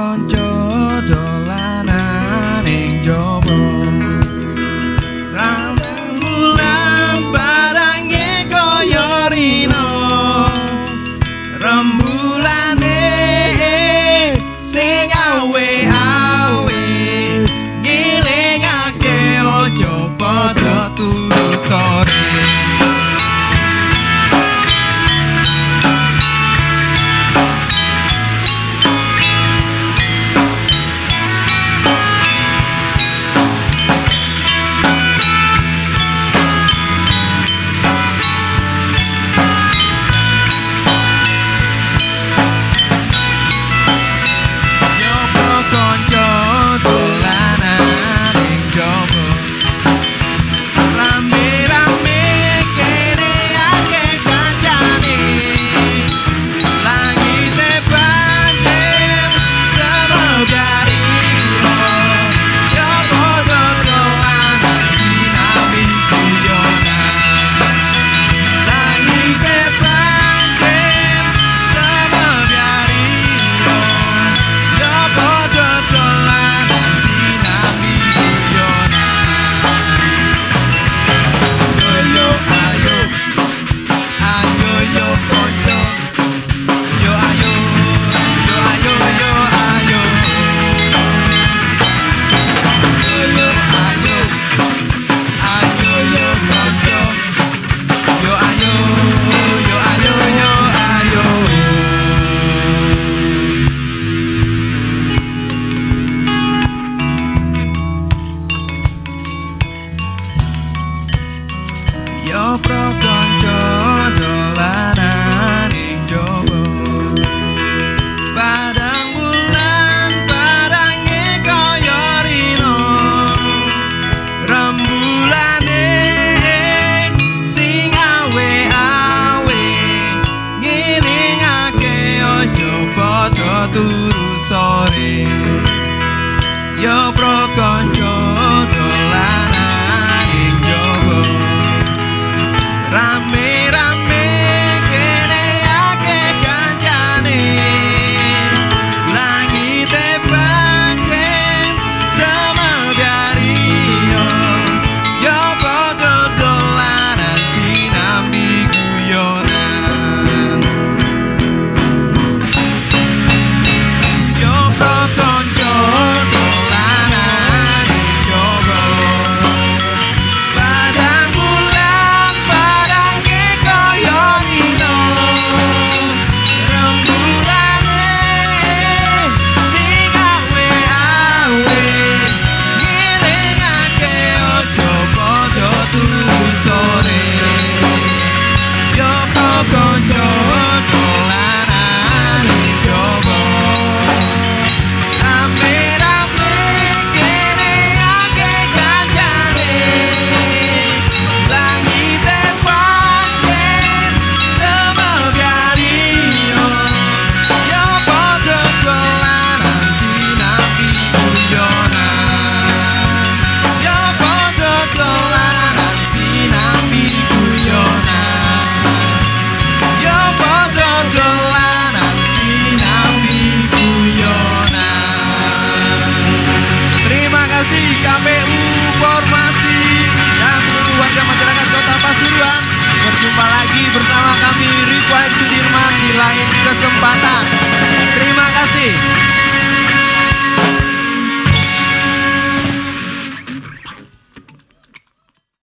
konco do your